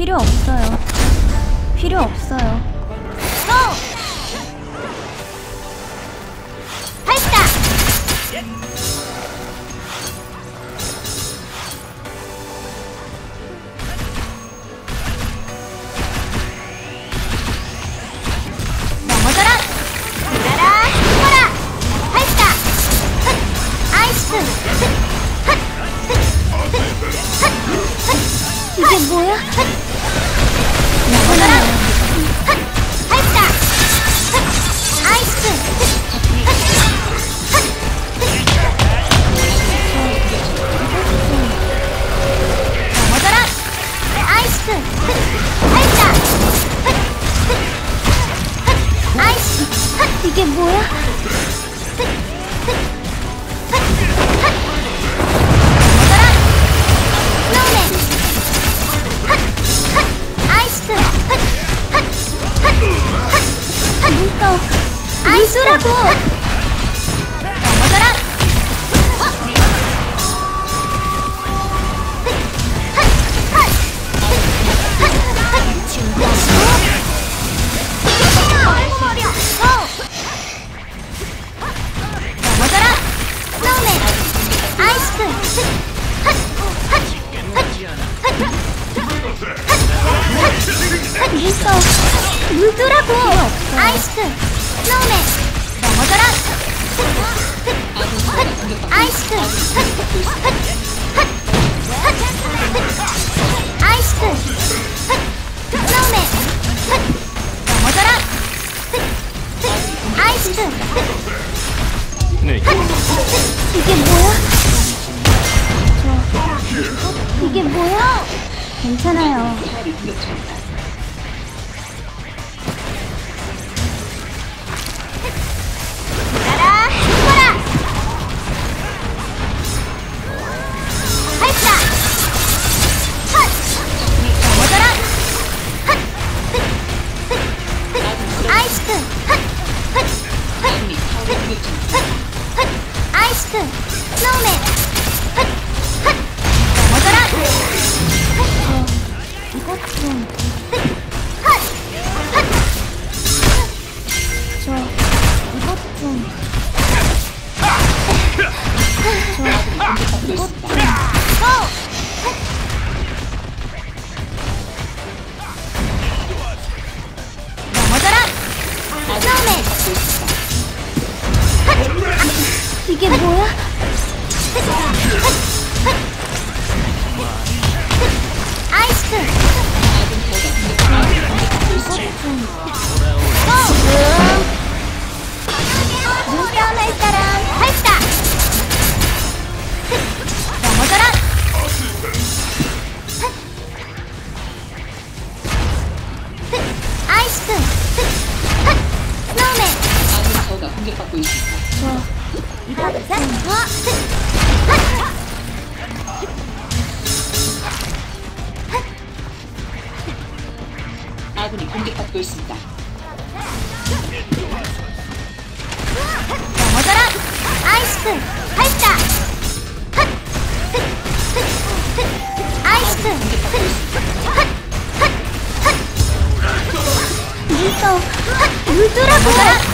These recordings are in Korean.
필요 없어요. 필요 없어요. 고! 파이다 이게 뭐야? 이게 뭐야? 아이스크림! 아이스라고 이게 뭐야? 저... 이게 뭐야? 괜찮아요. 아군이 공격받고 있습니다. 넘어져라! 아이스크! 발사! 아이스크! 밀떡! 물더라! 넘어라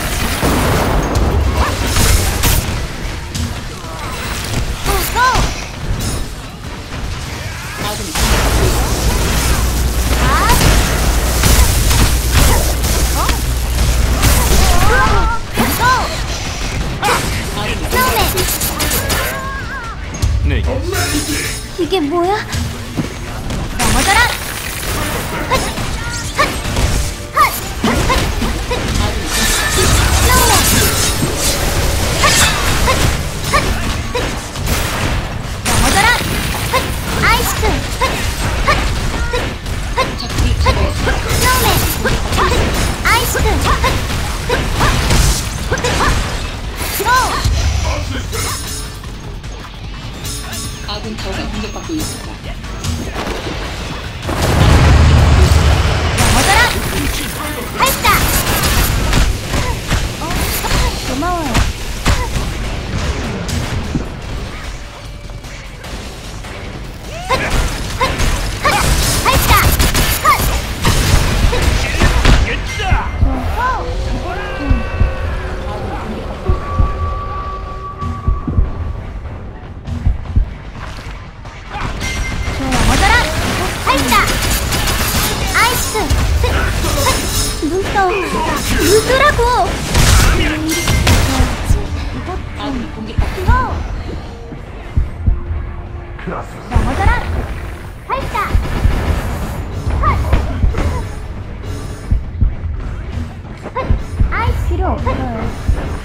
더 웃으라 고! 넘어져 라! 발 사! 아이 필요 없어요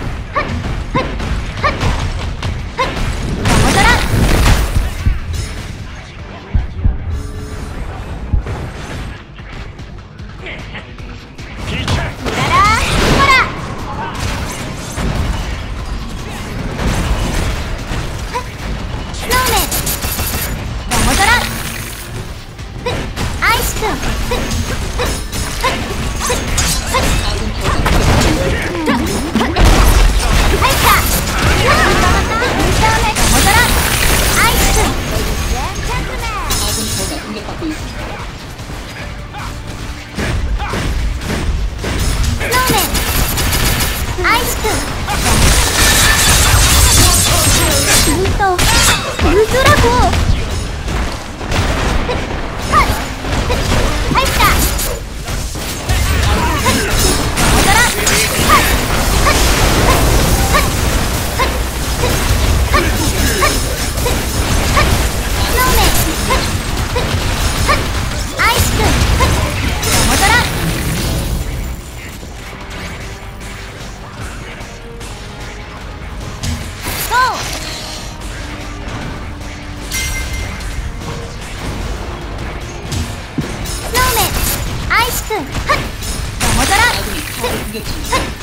시.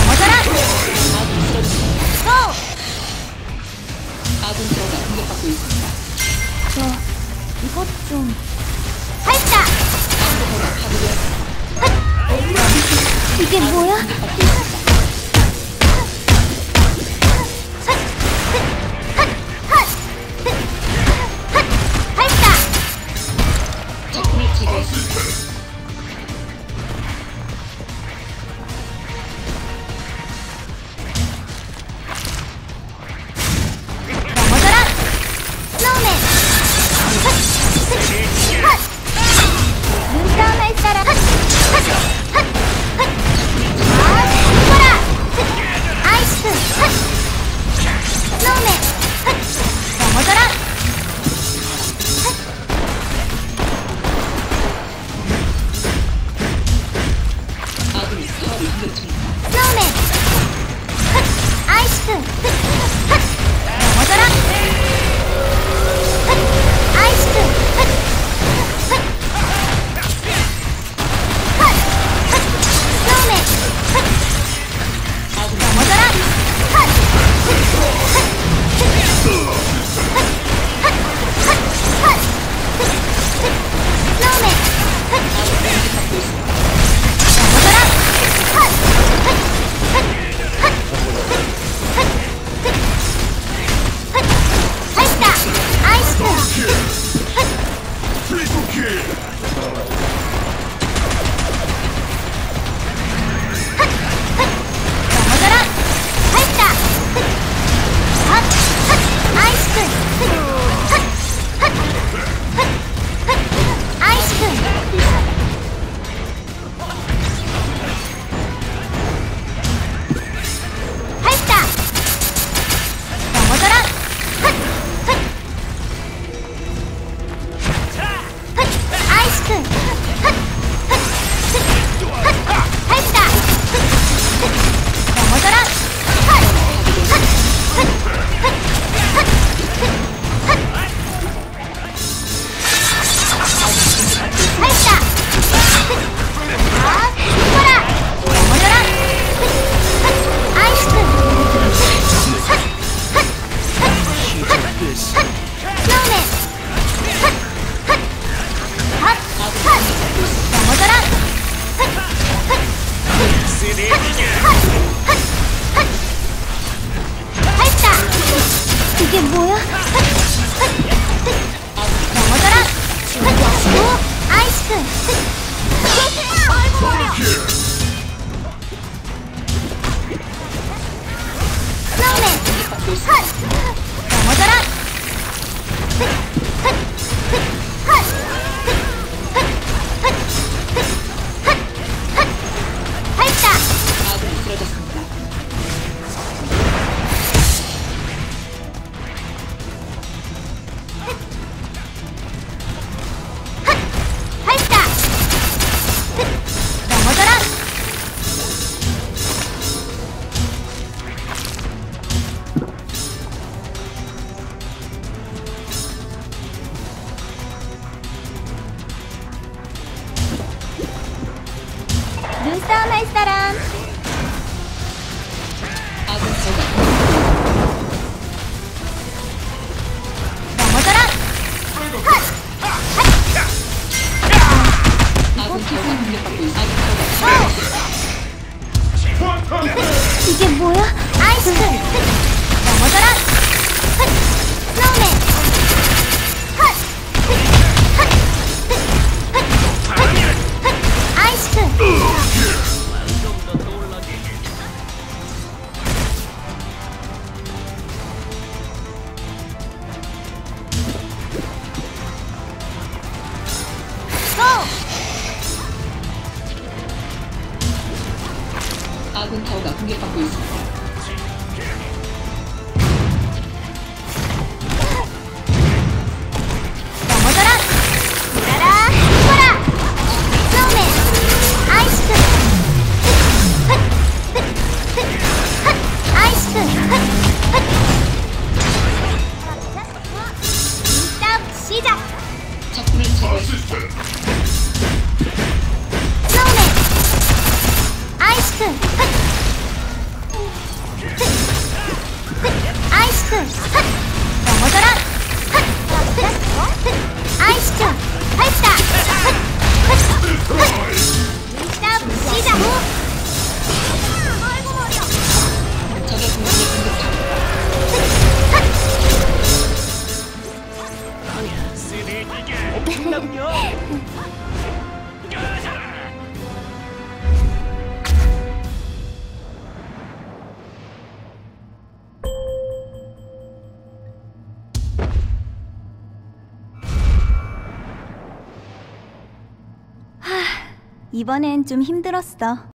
넘어져라! 고! 아군 타워가 공격받고 있습니다. 저 이것 좀 발사! 아군 타워가 파괴되었습니다. 이게 뭐야? Hut! 이게 뭐야? 아이스크림! 두 개 갖고 있습니다. 이번엔 좀 힘들었어.